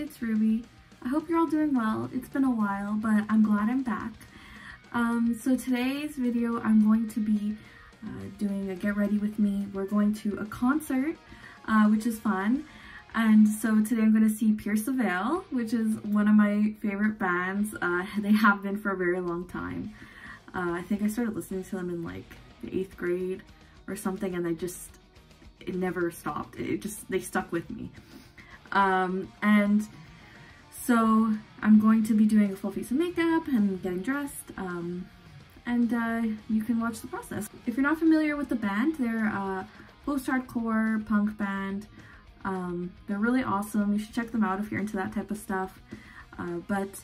it's Ruby. I hope you're all doing well. It's been a while, but I'm glad I'm back. Um, so today's video, I'm going to be uh, doing a get ready with me. We're going to a concert, uh, which is fun. And so today I'm going to see Pierce the Veil, which is one of my favorite bands. Uh, they have been for a very long time. Uh, I think I started listening to them in like the eighth grade or something and I just, it never stopped. It just, they stuck with me. Um, and so I'm going to be doing a full face of makeup and getting dressed. Um, and uh, you can watch the process. If you're not familiar with the band, they're a post-hardcore punk band. Um, they're really awesome. You should check them out if you're into that type of stuff. Uh, but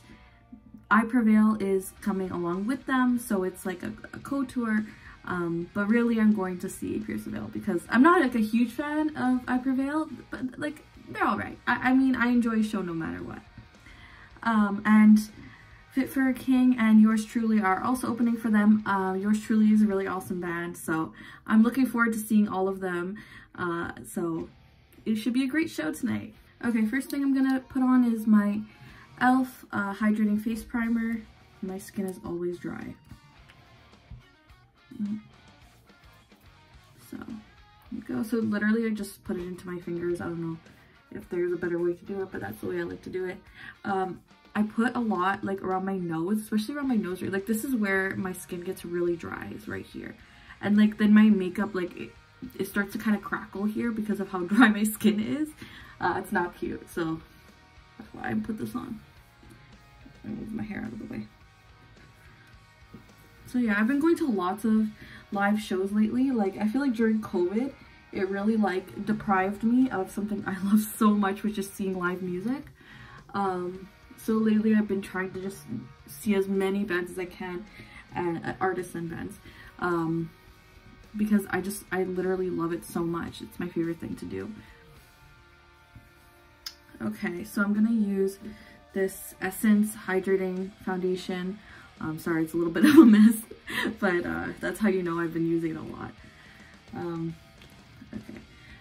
I Prevail is coming along with them, so it's like a, a co-tour. Um, but really, I'm going to see Pierce Veil because I'm not like a huge fan of I Prevail, but like they're all right. I, I mean, I enjoy a show no matter what. Um, and Fit for a King and Yours Truly are also opening for them. Uh, Yours Truly is a really awesome band, so I'm looking forward to seeing all of them. Uh, so it should be a great show tonight. Okay, first thing I'm gonna put on is my e.l.f. Uh, Hydrating Face Primer. My skin is always dry. So, go. So literally I just put it into my fingers. I don't know if there's a better way to do it, but that's the way I like to do it. Um, I put a lot like around my nose, especially around my nose. Like this is where my skin gets really dry, is right here. And like then my makeup, like it, it starts to kind of crackle here because of how dry my skin is. Uh, it's not cute, so that's why I put this on. I move my hair out of the way. So yeah, I've been going to lots of live shows lately. Like I feel like during COVID, it really like deprived me of something I love so much, which is seeing live music. Um, so lately I've been trying to just see as many bands as I can, and uh, artists and bands. Um, because I just, I literally love it so much. It's my favorite thing to do. Okay, so I'm gonna use this Essence Hydrating Foundation. Um, sorry, it's a little bit of a mess, but uh, that's how you know I've been using it a lot. Um, okay,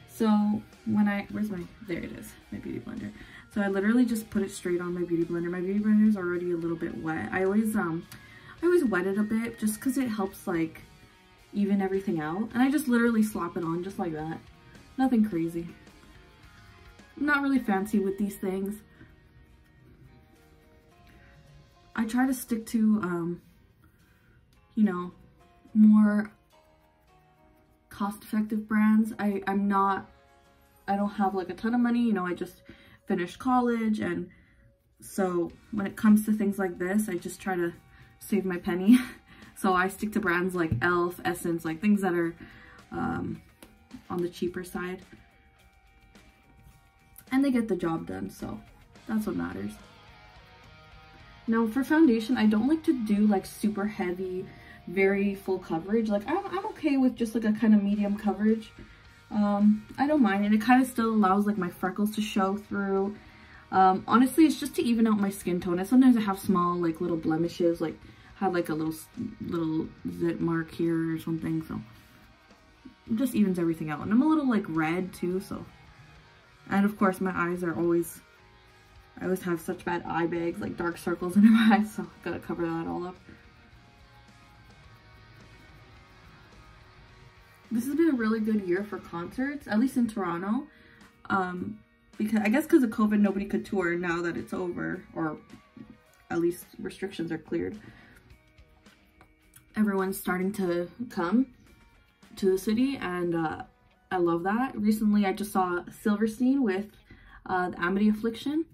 so when I, where's my, there it is, my beauty blender. So I literally just put it straight on my beauty blender. My beauty blender is already a little bit wet. I always, um, I always wet it a bit just because it helps like even everything out. And I just literally slap it on just like that. Nothing crazy. I'm not really fancy with these things. I try to stick to, um, you know, more cost-effective brands. I, I'm not, I don't have like a ton of money, you know, I just finished college and so when it comes to things like this, I just try to save my penny. so I stick to brands like e.l.f., Essence, like things that are um, on the cheaper side. And they get the job done, so that's what matters. Now for foundation, I don't like to do like super heavy, very full coverage. Like I'm, I'm okay with just like a kind of medium coverage. Um, I don't mind and It kind of still allows like my freckles to show through. Um, honestly, it's just to even out my skin tone. And sometimes I have small like little blemishes, like have like a little little zit mark here or something. So it just evens everything out. And I'm a little like red too, so. And of course my eyes are always, I always have such bad eye bags, like dark circles in my eyes, so I gotta cover that all up. This has been a really good year for concerts, at least in Toronto. Um, because I guess because of COVID, nobody could tour now that it's over, or at least restrictions are cleared. Everyone's starting to come to the city, and uh, I love that. Recently, I just saw Silverstein with uh, the Amity Affliction.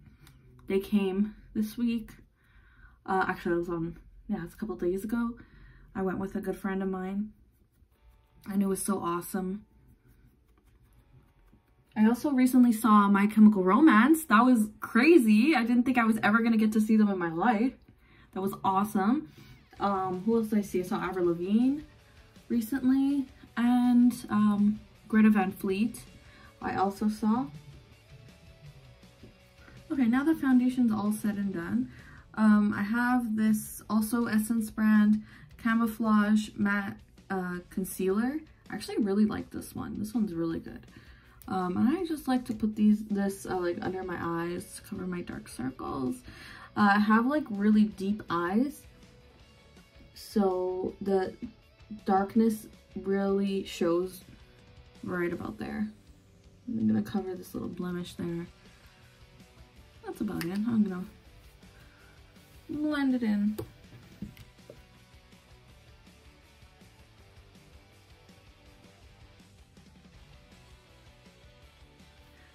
They came this week. Uh, actually, I was on, yeah, it's a couple days ago. I went with a good friend of mine and it was so awesome. I also recently saw My Chemical Romance. That was crazy. I didn't think I was ever going to get to see them in my life. That was awesome. Um, who else did I see? I saw Avril Lavigne recently. And um, Greta Van Fleet I also saw. Okay, now the foundation's all said and done. Um, I have this also Essence brand Camouflage Matte uh, concealer. I actually really like this one. This one's really good. Um, and I just like to put these this uh, like under my eyes to cover my dark circles. Uh, I have like really deep eyes, so the darkness really shows right about there. I'm gonna cover this little blemish there. That's about it. I'm gonna blend it in.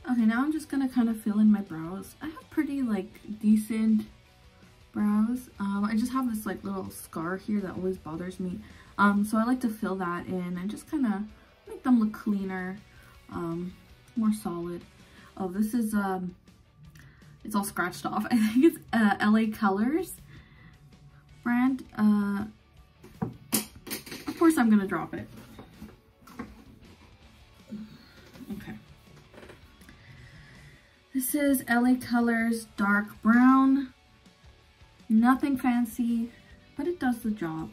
Okay, now I'm just gonna kind of fill in my brows. I have pretty like decent brows. Um, I just have this like little scar here that always bothers me. Um, so I like to fill that in and just kind of make them look cleaner, um, more solid. Oh, this is, um, it's all scratched off. I think it's uh, LA Colors brand. Uh, of course I'm gonna drop it. This is LA Colors Dark Brown. Nothing fancy, but it does the job.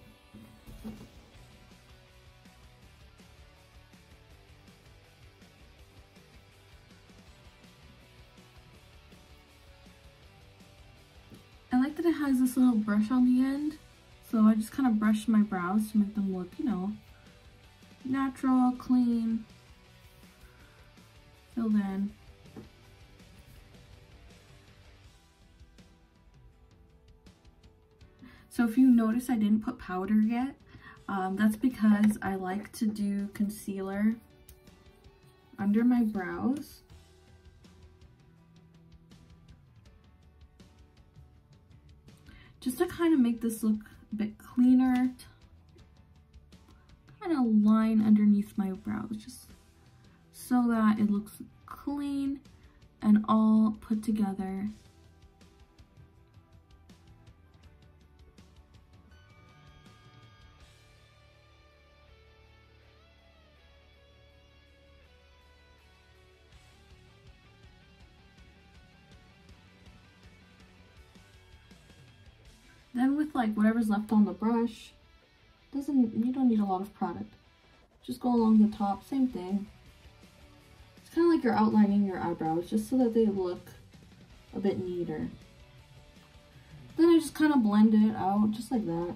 I like that it has this little brush on the end. So I just kind of brush my brows to make them look, you know, natural, clean, filled in. So if you notice I didn't put powder yet, um, that's because I like to do concealer under my brows. Just to kind of make this look a bit cleaner. Kind of line underneath my brows just so that it looks clean and all put together. Like whatever's left on the brush, doesn't you don't need a lot of product. Just go along the top, same thing. It's kind of like you're outlining your eyebrows just so that they look a bit neater. Then I just kind of blend it out just like that.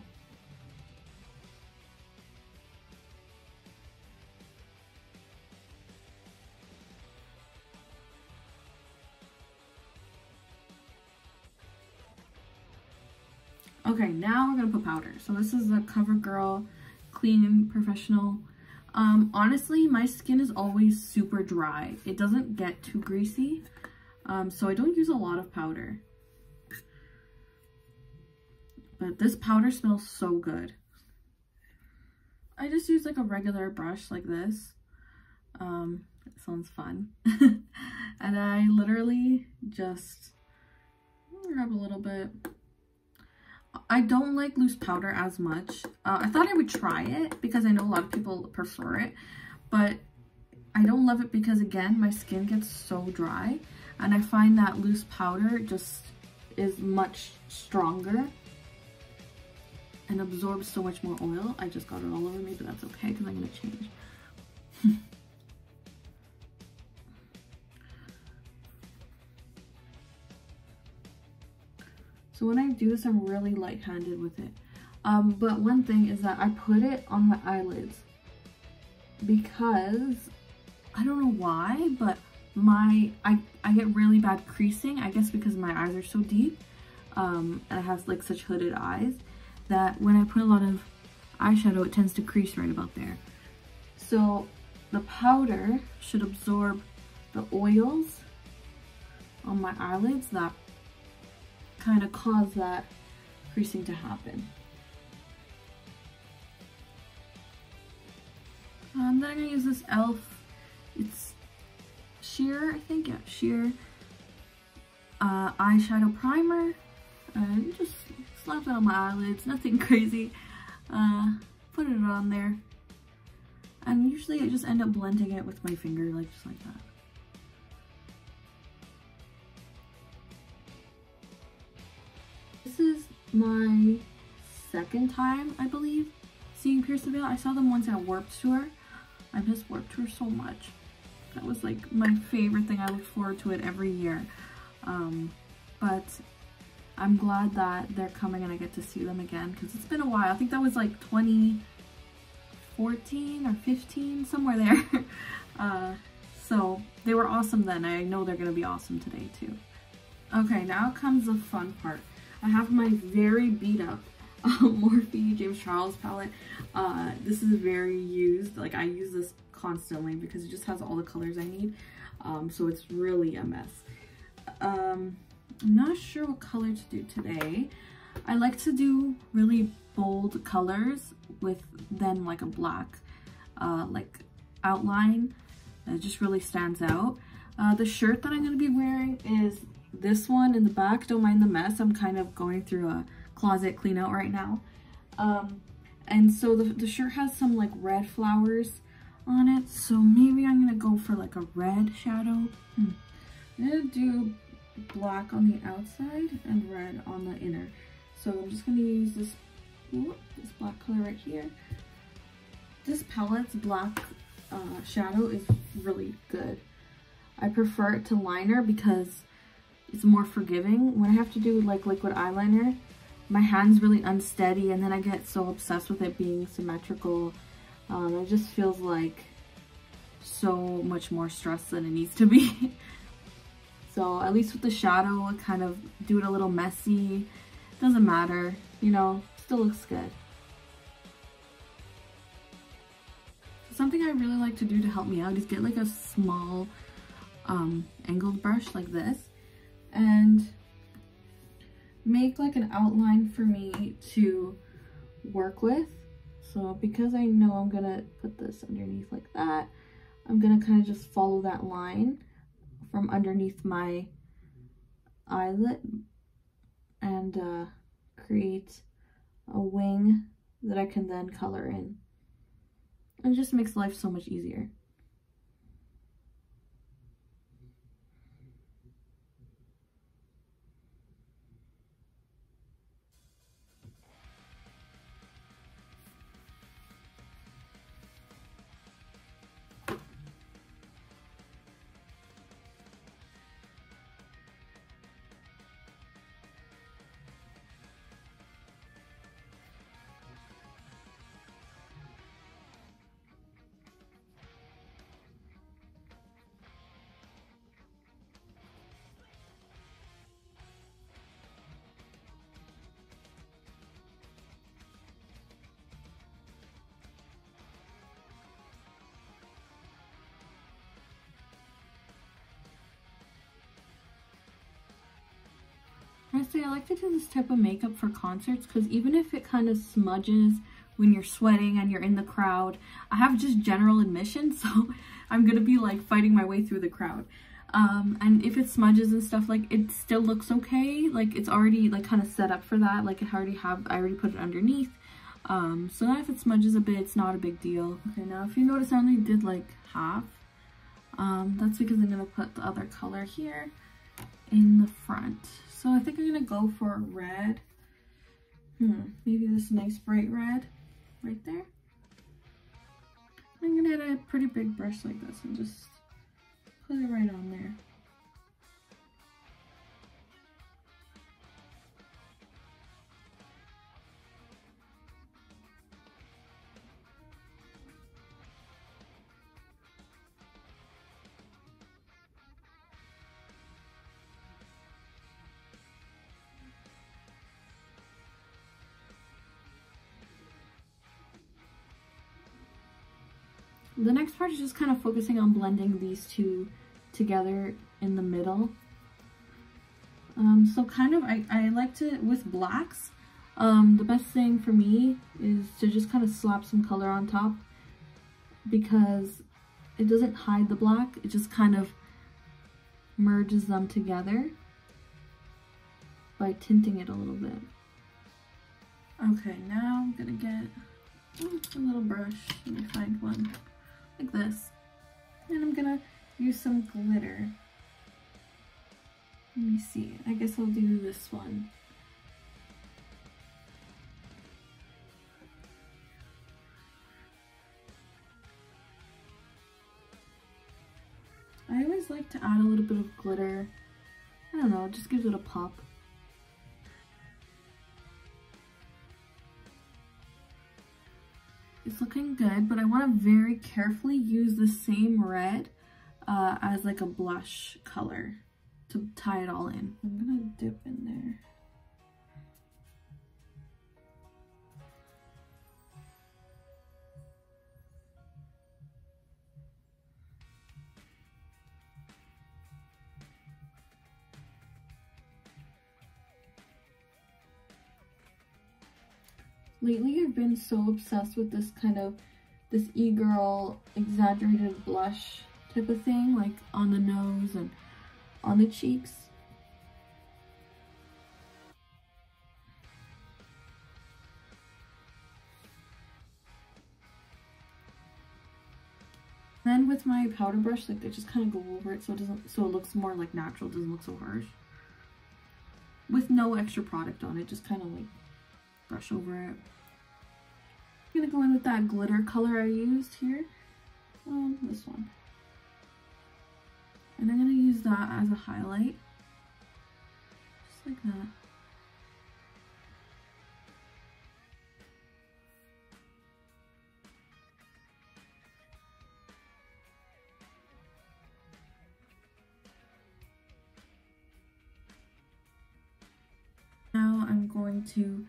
Okay, now we're gonna put powder. So this is the CoverGirl Clean Professional. Um, honestly, my skin is always super dry. It doesn't get too greasy, um, so I don't use a lot of powder. But this powder smells so good. I just use like a regular brush like this. Um, it sounds fun. and I literally just rub a little bit I don't like loose powder as much. Uh, I thought I would try it because I know a lot of people prefer it, but I don't love it because again, my skin gets so dry and I find that loose powder just is much stronger and absorbs so much more oil. I just got it all over me, but that's okay because I'm going to change. So when I do this, I'm really light-handed with it. Um, but one thing is that I put it on my eyelids because I don't know why, but my I, I get really bad creasing, I guess because my eyes are so deep um, and I have like such hooded eyes that when I put a lot of eyeshadow, it tends to crease right about there. So the powder should absorb the oils on my eyelids that kind of cause that creasing to happen. Then I'm going to use this e.l.f. It's sheer, I think, yeah, sheer uh, eyeshadow primer. And just slap it on my eyelids, nothing crazy. Uh, put it on there. And usually I just end up blending it with my finger, like just like that. My second time, I believe, seeing Pierce the Veil. I saw them once at Warped Tour. I miss Warped Tour so much. That was like my favorite thing. I look forward to it every year. Um, but I'm glad that they're coming and I get to see them again because it's been a while. I think that was like 2014 or 15, somewhere there. uh, so they were awesome then. I know they're going to be awesome today too. Okay, now comes the fun part. I have my very beat up uh, Morphe James Charles palette. Uh, this is very used. Like I use this constantly because it just has all the colors I need. Um, so it's really a mess. Um, I'm not sure what color to do today. I like to do really bold colors with then like a black uh, like outline It just really stands out. Uh, the shirt that I'm going to be wearing is this one in the back. Don't mind the mess. I'm kind of going through a closet clean out right now. Um, and so the, the shirt has some like red flowers on it. So maybe I'm to go for like a red shadow. Hmm. I'm to do black on the outside and red on the inner. So I'm just to use this, this black color right here. This palette's black uh, shadow is really good. I prefer it to liner because it's more forgiving. When I have to do like liquid eyeliner, my hand's really unsteady and then I get so obsessed with it being symmetrical. Um, it just feels like so much more stress than it needs to be. so at least with the shadow, I kind of do it a little messy. Doesn't matter, you know, still looks good. Something I really like to do to help me out is get like a small um, angled brush like this and make like an outline for me to work with. So because I know I'm gonna put this underneath like that, I'm gonna kind of just follow that line from underneath my eyelet and uh, create a wing that I can then color in. It just makes life so much easier. Honestly, I like to do this type of makeup for concerts because even if it kind of smudges when you're sweating and you're in the crowd, I have just general admission, so I'm gonna be like fighting my way through the crowd. Um, and if it smudges and stuff, like it still looks okay. Like it's already like kind of set up for that. Like I already have, I already put it underneath. Um, so that if it smudges a bit, it's not a big deal. Okay, now if you notice I only did like half. Um, that's because I'm gonna put the other color here in the front. So I think I'm gonna go for red. Hmm, maybe this nice bright red right there. I'm gonna get a pretty big brush like this and just put it right on there. The next part is just kind of focusing on blending these two together in the middle. Um, so kind of, I, I like to, with blacks, um, the best thing for me is to just kind of slap some color on top because it doesn't hide the black, it just kind of merges them together by tinting it a little bit. Okay, now I'm gonna get a little brush. Let me find one like this. And I'm gonna use some glitter. Let me see, I guess I'll do this one. I always like to add a little bit of glitter. I don't know, it just gives it a pop. It's looking good, but I want to very carefully use the same red uh, as like a blush color to tie it all in. I'm gonna dip in there. Lately I've been so obsessed with this kind of, this e-girl exaggerated blush type of thing, like on the nose and on the cheeks. Then with my powder brush, like I just kind of go over it so it doesn't, so it looks more like natural, doesn't look so harsh. With no extra product on it, just kind of like brush over it. I'm gonna go in with that glitter color I used here. Um, this one. And I'm gonna use that as a highlight. Just like that. Now I'm going to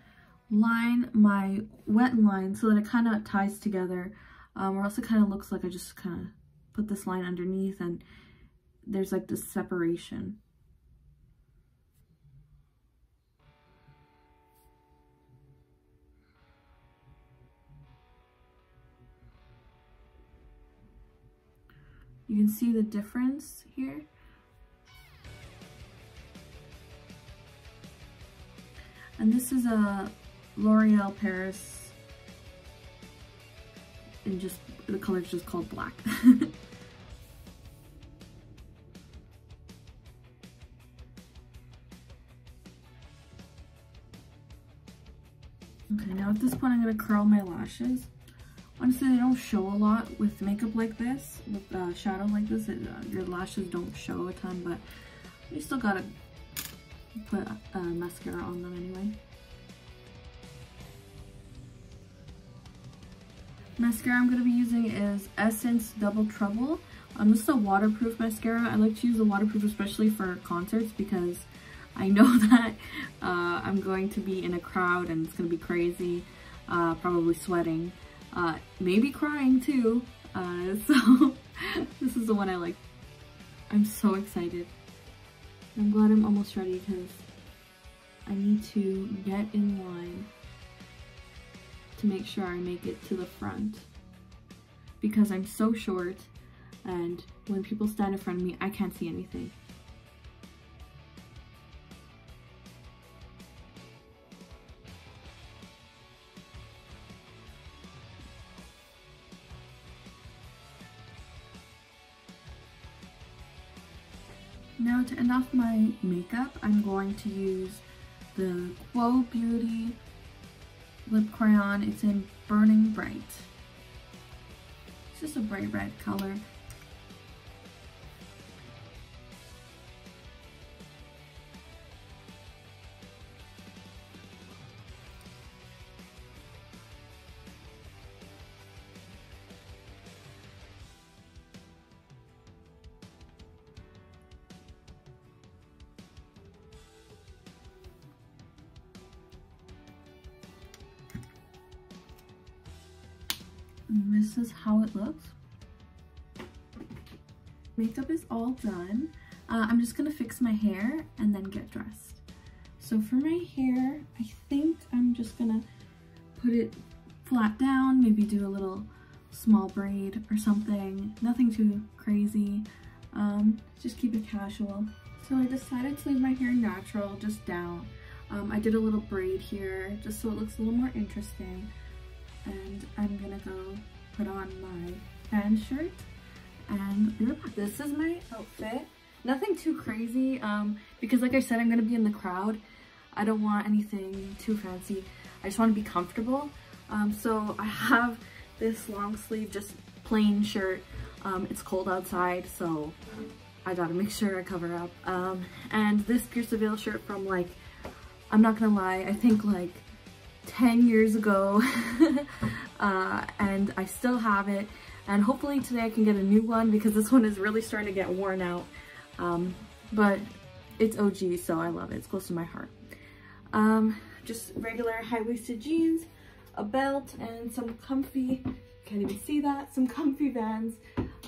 line my wet line so that it kind of ties together um, or else it kind of looks like I just kind of put this line underneath and there's like this separation. You can see the difference here. And this is a L'Oreal Paris and just the color is just called black. okay, now at this point I'm going to curl my lashes. Honestly, they don't show a lot with makeup like this, with uh, shadow like this. It, uh, your lashes don't show a ton, but you still gotta put uh, mascara on them anyway. Mascara I'm going to be using is Essence Double Trouble. Um, this is a waterproof mascara. I like to use a waterproof especially for concerts because I know that uh, I'm going to be in a crowd and it's going to be crazy, uh, probably sweating, uh, maybe crying too. Uh, so this is the one I like. I'm so excited. I'm glad I'm almost ready because I need to get in line to make sure I make it to the front because I'm so short and when people stand in front of me, I can't see anything. Now to end off my makeup, I'm going to use the Quo Beauty lip crayon. It's in Burning Bright. It's just a bright red color. This is how it looks. Makeup is all done. Uh, I'm just gonna fix my hair and then get dressed. So for my hair, I think I'm just gonna put it flat down, maybe do a little small braid or something. Nothing too crazy. Um, just keep it casual. So I decided to leave my hair natural, just down. Um, I did a little braid here, just so it looks a little more interesting. And I'm gonna go put on my band shirt and this is my outfit. Nothing too crazy um, because like I said, I'm gonna be in the crowd. I don't want anything too fancy. I just want to be comfortable. Um, so I have this long sleeve, just plain shirt Um, it's cold outside, so I gotta make sure I cover up. Um, and this Pierce Veil shirt from like, I'm not gonna lie, I think like 10 years ago. uh, and I still have it. And hopefully today I can get a new one because this one is really starting to get worn out. Um, but it's OG, so I love it. It's close to my heart. Um, just regular high-waisted jeans, a belt, and some comfy, can't even see that, some comfy Vans,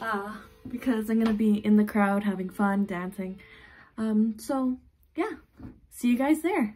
uh, because I'm gonna be in the crowd having fun, dancing. Um, so yeah, see you guys there.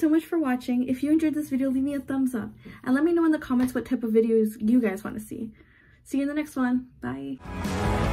So much for watching. If you enjoyed this video, leave me a thumbs up. And let me know in the comments what type of videos you guys want to see. See you in the next one. Bye.